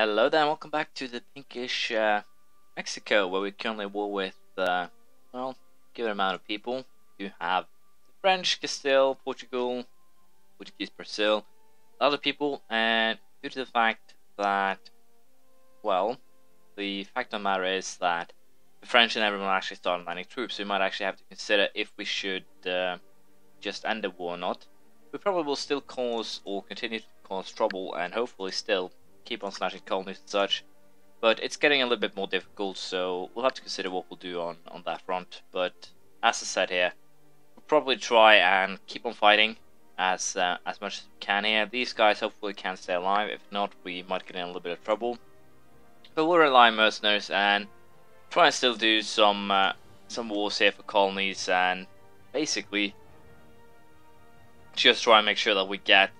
Hello there, and welcome back to the pinkish uh, Mexico, where we currently war with, uh, well, given amount of people. You have French, Castile, Portugal, Portuguese, Brazil, other people, and due to the fact that, well, the fact of the matter is that the French and everyone actually started landing troops, so we might actually have to consider if we should uh, just end the war or not. We probably will still cause or continue to cause trouble, and hopefully still keep on slashing colonies and such. But it's getting a little bit more difficult, so we'll have to consider what we'll do on, on that front. But as I said here, we'll probably try and keep on fighting as uh, as much as we can here. These guys hopefully can stay alive. If not, we might get in a little bit of trouble. But we'll rely on mercenaries and try and still do some uh, some wars here for colonies and basically just try and make sure that we get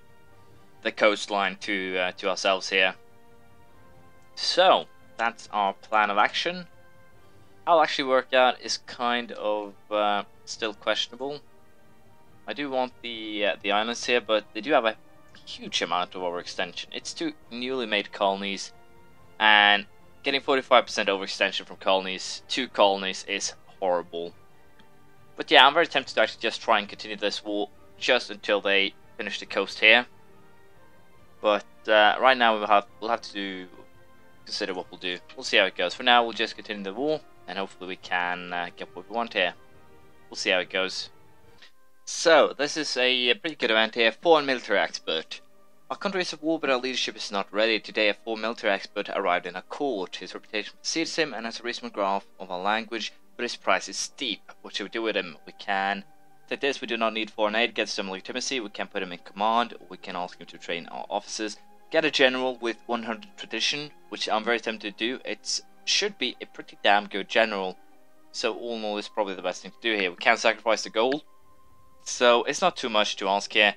the coastline to uh, to ourselves here. So that's our plan of action. How actually work out is kind of uh, still questionable. I do want the uh, the islands here, but they do have a huge amount of overextension. It's two newly made colonies, and getting 45% overextension from colonies, two colonies, is horrible. But yeah, I'm very tempted to actually just try and continue this war just until they finish the coast here. But uh, right now we'll have we'll have to consider what we'll do. We'll see how it goes. For now, we'll just continue the war, and hopefully we can uh, get what we want here. We'll see how it goes. So this is a, pretty good event here. Foreign military expert. Our country is at war, but our leadership is not ready. Today, a foreign military expert arrived in our court. His reputation precedes him and has a reasonable grasp of our language, but his price is steep. What should we do with him? We can like this, we do not need foreign aid, get some legitimacy, we can put him in command, we can ask him to train our officers, get a general with 100 tradition, which I'm very tempted to do. It should be a pretty damn good general, so all in all, is probably the best thing to do here. We can sacrifice the gold, so it's not too much to ask here.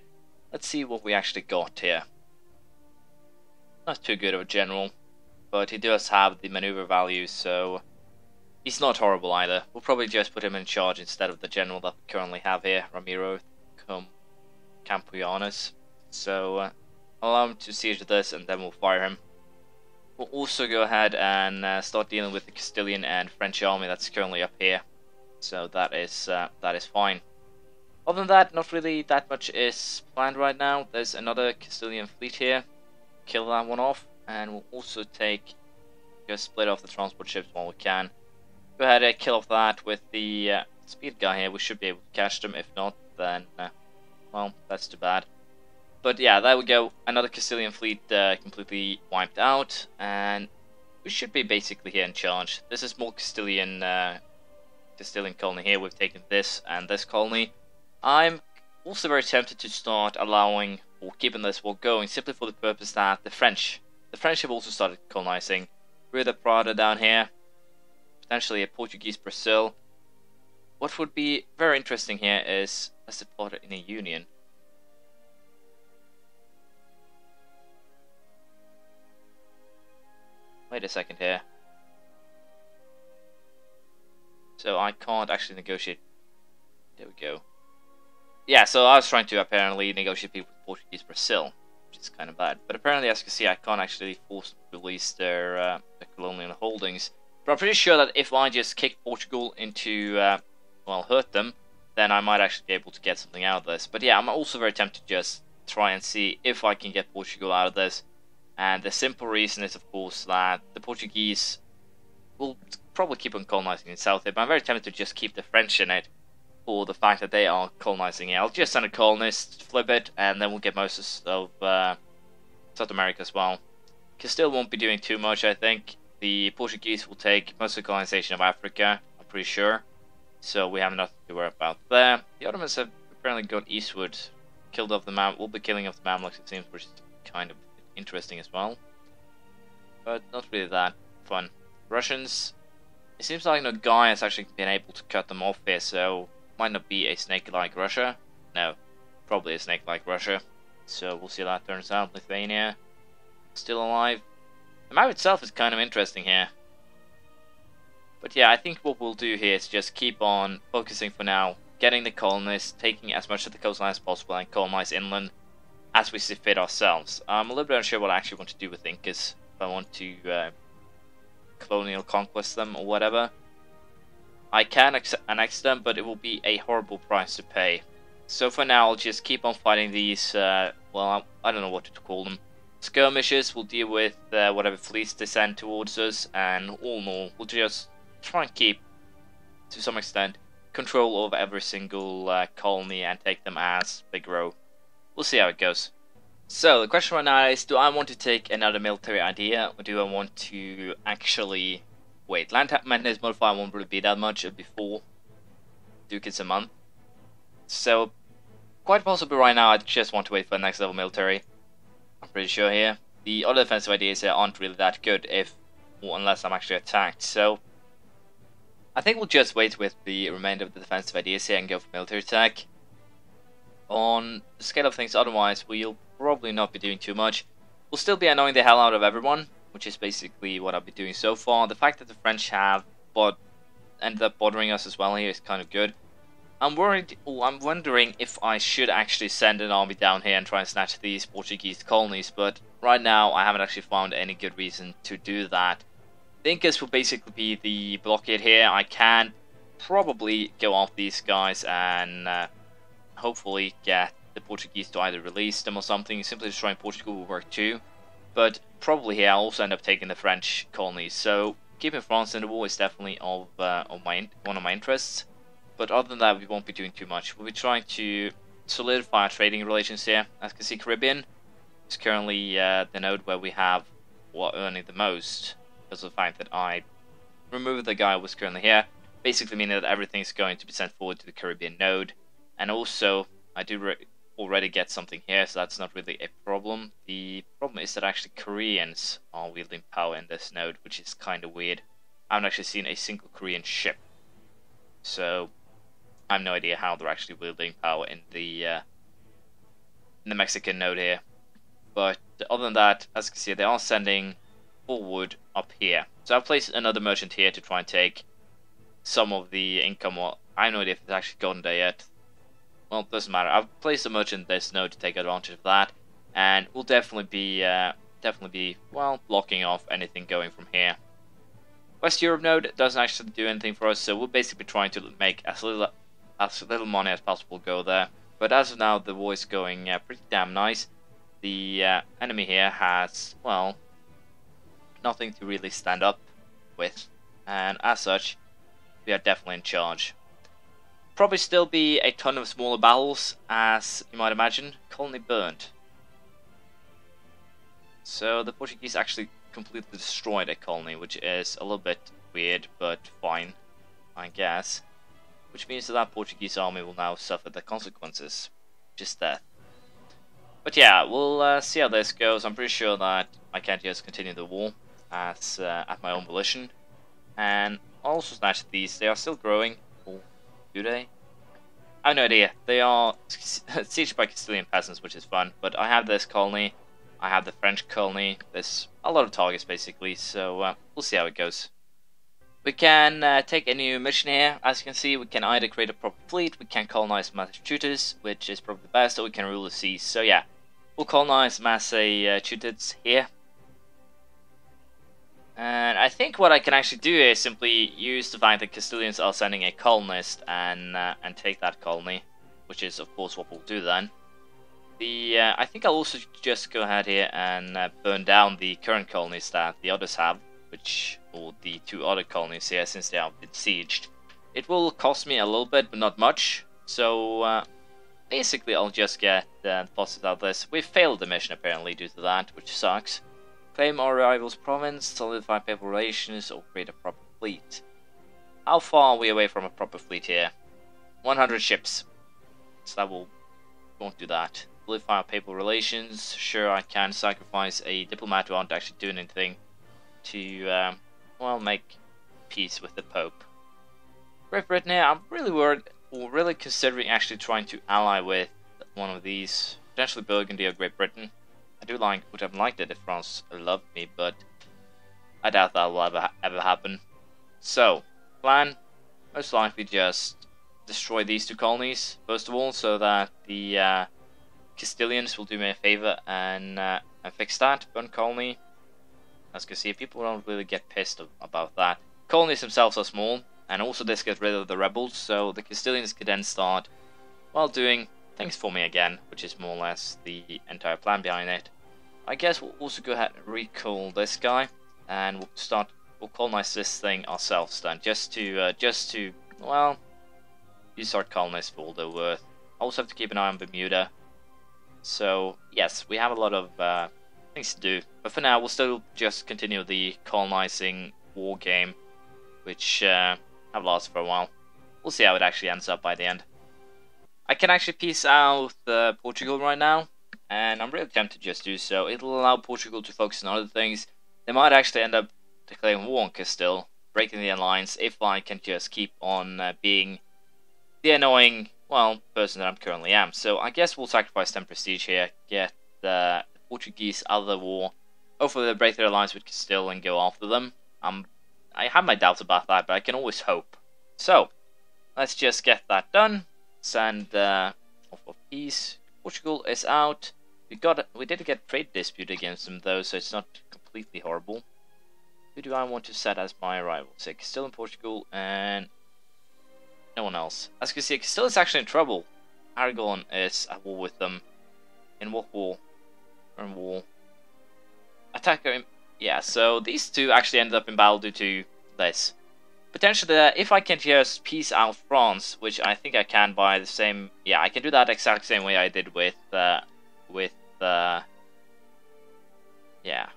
Let's see what we actually got here. Not too good of a general, but he does have the maneuver value, so He's not horrible either. We'll probably just put him in charge instead of the general that we currently have here, Ramiro Cum Campianos. So uh, allow him to siege this and then we'll fire him. We'll also go ahead and uh, start dealing with the Castilian and French army that's currently up here. So that is uh, that is fine. Other than that, not really that much is planned right now. There's another Castilian fleet here. Kill that one off, and we'll also take just split off the transport ships while we can. Go ahead and kill off that with the uh, speed guy here. We should be able to catch them. If not, then, uh, well, that's too bad. But yeah, there we go. Another Castilian fleet uh, completely wiped out. And we should be basically here in charge. This is more Castilian, uh, Castilian colony here. We've taken this and this colony. I'm also very tempted to start allowing or keeping this war going simply for the purpose that the French, the French have also started colonizing. Rio the Prata down here, potentially a Portuguese Brazil. What would be very interesting here is a supporter in a union. Wait a second here. So I can't actually negotiate. There we go. Yeah, so I was trying to apparently negotiate people with Portuguese Brazil, which is kind of bad. But apparently, as you can see, I can't actually force release their, uh, their colonial holdings. But I'm pretty sure that if I just kick Portugal into, uh, well, hurt them, then I might actually be able to get something out of this. But yeah, I'm also very tempted to just try and see if I can get Portugal out of this. And the simple reason is, of course, that the Portuguese will probably keep on colonizing in South but I'm very tempted to just keep the French in it for the fact that they are colonizing it. I'll just send a colonist, flip it, and then we'll get most of uh, South America as well. Castile won't be doing too much, I think. The Portuguese will take most of the colonization of Africa, I'm pretty sure. So we have nothing to worry about there. The Ottomans have apparently gone eastward, killed off the Mam will be killing off the Mamluks it seems, which is kind of interesting as well. But not really that fun. Russians, it seems like no guy has actually been able to cut them off here, so might not be a snake like Russia. No, probably a snake like Russia. So we'll see how that turns out. Lithuania, still alive. The map itself is kind of interesting here. But yeah, I think what we'll do here is just keep on focusing for now, getting the colonists, taking as much of the coastline as possible, and colonize inland as we see fit ourselves. I'm a little bit unsure what I actually want to do with Incas, if I want to uh, colonial conquest them or whatever. I can annex them, but it will be a horrible price to pay. So for now, I'll just keep on fighting these, uh, well, I don't know what to call them. Skirmishes, we'll deal with uh, whatever fleets they send towards us, and all in all, we'll just try and keep, to some extent, control over every single uh, colony and take them as they grow. We'll see how it goes. So the question right now is, do I want to take another military idea, or do I want to actually wait? Land maintenance modifier won't really be that much before Duke is a month. So quite possibly right now I just want to wait for the next level military. I'm pretty sure here. The other defensive ideas here aren't really that good if unless I'm actually attacked. So I think we'll just wait with the remainder of the defensive ideas here and go for military attack. On the scale of things otherwise, we'll probably not be doing too much. We'll still be annoying the hell out of everyone, which is basically what I've been doing so far. The fact that the French have but ended up bothering us as well here is kind of good. I'm worried. Oh, I'm wondering if I should actually send an army down here and try and snatch these Portuguese colonies, but right now I haven't actually found any good reason to do that. Incas will basically be the blockade here. I can probably go off these guys and uh, hopefully get the Portuguese to either release them or something. Simply destroying Portugal will work too. But probably here I'll also end up taking the French colonies. So keeping France in the war is definitely of, uh, of my one of my interests. But other than that, we won't be doing too much. We'll be trying to solidify our trading relations here. As you can see, Caribbean is currently uh, the node where we have what earning the most because of the fact that I removed the guy who was currently here. Basically meaning that everything's going to be sent forward to the Caribbean node. And also, I do already get something here, so that's not really a problem. The problem is that actually Koreans are wielding power in this node, which is kind of weird. I haven't actually seen a single Korean ship. So I have no idea how they're actually wielding power in the uh, in the Mexican node here. But other than that, as you can see, they are sending forward up here. So I've placed another merchant here to try and take some of the income. Well, I have no idea if it's actually gone there yet. Well, it doesn't matter. I've placed a merchant in this node to take advantage of that, and we'll definitely be uh, definitely be well blocking off anything going from here. West Europe node doesn't actually do anything for us, so we'll basically trying to make as little as little money as possible go there. But as of now, the war is going uh, pretty damn nice. The uh, enemy here has, well, nothing to really stand up with, and as such, we are definitely in charge. Probably still be a ton of smaller battles, as you might imagine. Colony burned. So the Portuguese actually completely destroyed a colony, which is a little bit weird, but fine, I guess which means that that Portuguese army will now suffer the consequences, just death. But yeah, we'll uh, see how this goes. I'm pretty sure that I can't just continue the war as uh, at my own volition, and also snatch these. They are still growing. Oh, do they? I have no idea. They are sieged by Castilian peasants, which is fun. But I have this colony. I have the French colony. There's a lot of targets basically, so uh, we'll see how it goes. We can uh, take a new mission here. As you can see, we can either create a proper fleet, we can colonize Massachusetts, which is probably the best, or we can rule the seas. So yeah, we'll colonize Massachusetts here. And I think what I can actually do is simply use the fact that Castilians are sending a colonist and uh, and take that colony, which is of course what we'll do then. The uh, I think I'll also just go ahead here and uh, burn down the current colonies that the others have which the two other colonies here since they have been sieged. It will cost me a little bit, but not much. So uh, basically, I'll just get uh, deposits out of this. We failed the mission apparently due to that, which sucks. Claim our rival's province, solidify papal relations, or create a proper fleet. How far are we away from a proper fleet here? 100 ships. So that will won't do that. Solidify our papal relations. Sure, I can sacrifice a diplomat who aren't actually doing anything to, um, well, make peace with the Pope. Great Britain I'm really worried, or really considering actually trying to ally with one of these, potentially Burgundy or Great Britain. I do like, would have liked it if France loved me, but I doubt that will ever, ever happen. So, plan, most likely just destroy these two colonies, first of all, so that the uh, Castilians will do me a favor and, uh, and fix that, burn colony, As you can see, people don't really get pissed about that. Colonies themselves are small, and also this gets rid of the rebels, so the Castilians could then start, well, doing things for me again, which is more or less the entire plan behind it. I guess we'll also go ahead and recall this guy, and we'll start, we'll colonize this thing ourselves then, just to, uh, just to, well, use our colonists for all they're worth. I also have to keep an eye on Bermuda. So, yes, we have a lot of uh, things to do. But for now, we'll still just continue the colonizing war game, which uh, have lasted for a while. We'll see how it actually ends up by the end. I can actually piece out uh, Portugal right now, and I'm really tempted to just do so. It'll allow Portugal to focus on other things. They might actually end up declaring war on Castile, breaking the alliance, if I can just keep on uh, being the annoying, well, person that I'm currently am. So I guess we'll sacrifice 10 prestige here, get the Portuguese out of the war. Hopefully they break their alliance with Castile and go after them. Um, I have my doubts about that, but I can always hope. So, let's just get that done. Send uh, of peace. Portugal is out. We got we did get trade dispute against them though, so it's not completely horrible. Who do I want to set as my rival? Say Castile in Portugal and no one else. As you can see, Castile is actually in trouble. Aragon is at war with them. In what war? In war. Attacker, yeah, so these two actually ended up in battle due to this. Potentially, uh, if I can just peace out France, which I think I can by the same, yeah, I can do that exact same way I did with, uh, with, uh, yeah.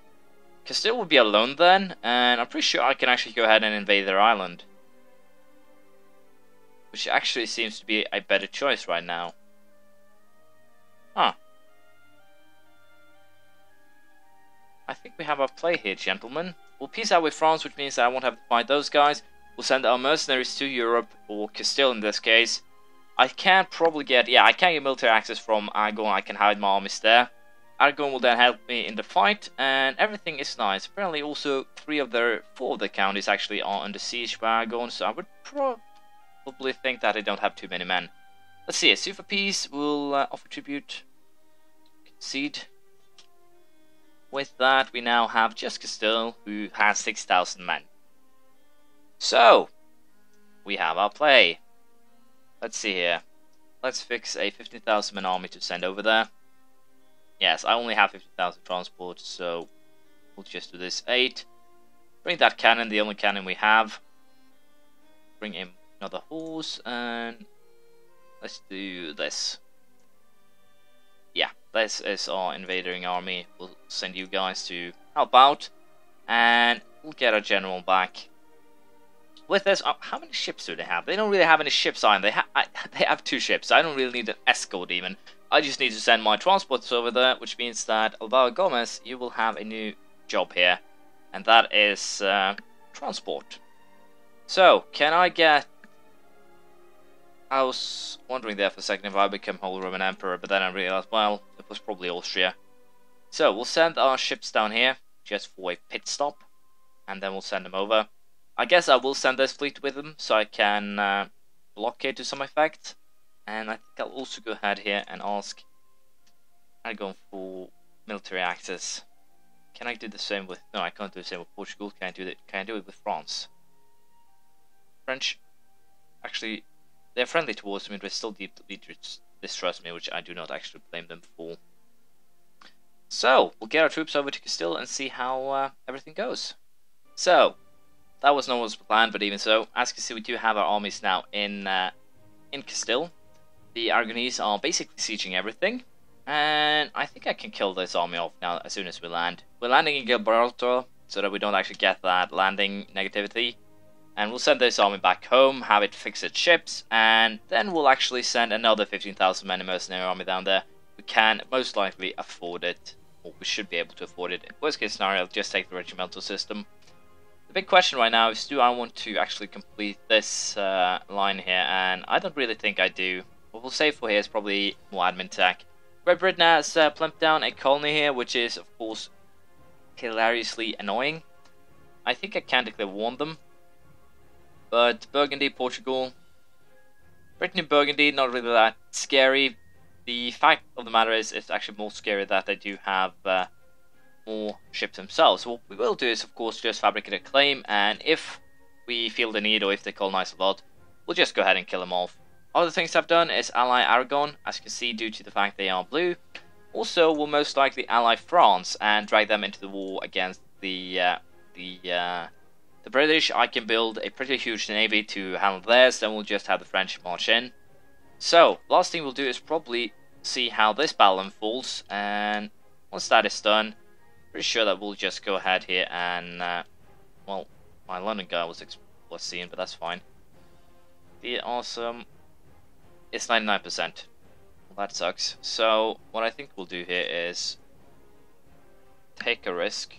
Castile would be alone then, and I'm pretty sure I can actually go ahead and invade their island. Which actually seems to be a better choice right now. Huh. Think we have our play here, gentlemen. We'll peace out with France, which means that I won't have to fight those guys. We'll send our mercenaries to Europe, or Castile in this case. I can probably get, yeah, I can get military access from Aragon. I can hide my armies there. Aragon will then help me in the fight, and everything is nice. Apparently, also three of their four of the counties actually are under siege by Aragon, so I would probably think that I don't have too many men. Let's see. Sue for peace will uh, offer tribute. Concede. With that, we now have just Castile, who has 6,000 men. So, we have our play. Let's see here. Let's fix a 15,000 man army to send over there. Yes, I only have 50,000 transport, so we'll just do this 8. Bring that cannon, the only cannon we have. Bring in another horse, and let's do this this is our invading army. We'll send you guys to help out, and we'll get our general back. With this, uh, how many ships do they have? They don't really have any ships on. They, ha they have two ships. I don't really need an escort even. I just need to send my transports over there, which means that Alvaro Gomez, you will have a new job here, and that is uh, transport. So, can I get I was wondering there for a second if I become Holy Roman Emperor, but then I realized, well, was probably Austria. So, we'll send our ships down here, just for a pit stop, and then we'll send them over. I guess I will send this fleet with them, so I can uh, blockade to some effect. And I think I'll also go ahead here and ask I Aragon for military access. Can I do the same with... No, I can't do the same with Portugal. Can I do it? Can I do it with France? French actually they're friendly towards me, but still deeply distrust me, which I do not actually blame them for. So, we'll get our troops over to Castile and see how uh, everything goes. So, that was not what was planned, but even so, as you can see, we do have our armies now in uh, in Castile. The Aragonese are basically sieging everything, and I think I can kill this army off now as soon as we land. We're landing in Gibraltar, so that we don't actually get that landing negativity. And we'll send this army back home, have it fix its ships, and then we'll actually send another 15,000 men mercenary army down there. We can most likely afford it, or we should be able to afford it. Worst case scenario, just take the regimental system. The big question right now is do I want to actually complete this uh, line here, and I don't really think I do. What we'll save for here is probably more admin tech. Great Britain has uh, plumped down a colony here, which is, of course, hilariously annoying. I think I can declare warn them, but Burgundy, Portugal, Brittany Burgundy, not really that scary. The fact of the matter is, it's actually more scary that they do have uh, more ships themselves. So what we will do is, of course, just fabricate a claim, and if we feel the need or if they colonize a lot, we'll just go ahead and kill them off. Other things I've done is ally Aragon, as you can see, due to the fact they are blue. Also, we'll most likely ally France and drag them into the war against the uh, the uh, the British. I can build a pretty huge navy to handle theirs. Then we'll just have the French march in. So, last thing we'll do is probably see how this battle unfolds, and once that is done, pretty sure that we'll just go ahead here and, uh, well, my London guy was was seen, but that's fine. The awesome. It's 99%. Well, that sucks. So, what I think we'll do here is take a risk.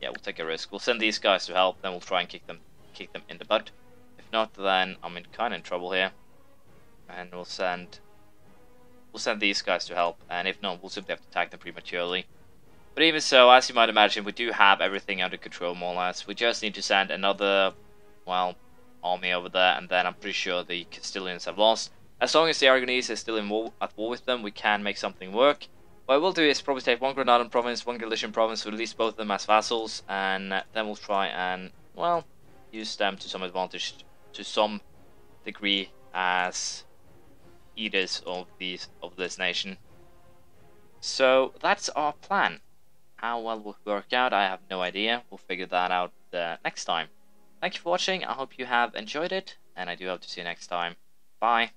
Yeah, we'll take a risk. We'll send these guys to help, then we'll try and kick them kick them in the butt. If not, then I'm in kind of in trouble here. And we'll send we'll send these guys to help, and if not, we'll simply have to attack them prematurely. But even so, as you might imagine, we do have everything under control more or less. We just need to send another, well, army over there, and then I'm pretty sure the Castilians have lost. As long as the Aragonese is still in war, at war with them, we can make something work. What I will do is probably take one Granadan province, one Galician province, release both of them as vassals, and then we'll try and, well, use them to some advantage, to some degree, as leaders of these of this nation. So that's our plan. How well will work out, I have no idea. We'll figure that out uh, next time. Thank you for watching. I hope you have enjoyed it, and I do hope to see you next time. Bye.